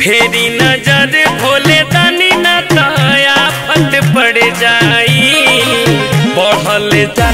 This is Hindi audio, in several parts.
फेरी नज़र भोले दानी ना तया फट पड़ जाई। बढ़ल जा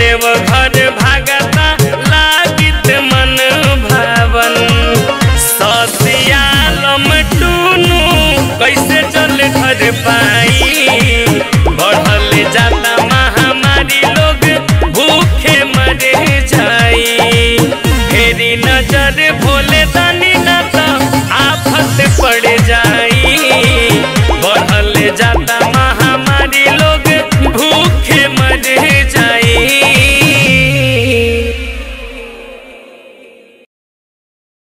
देवघर भागता लागित मन भावन। ससियालम टूनू, कैसे चल घर पाई? बढ़ल जाता महामारी लोग, भूखे मर जाई। फेरी नज़र भोले दानी ना तो आफत पड़ जाई। बढ़ल जाता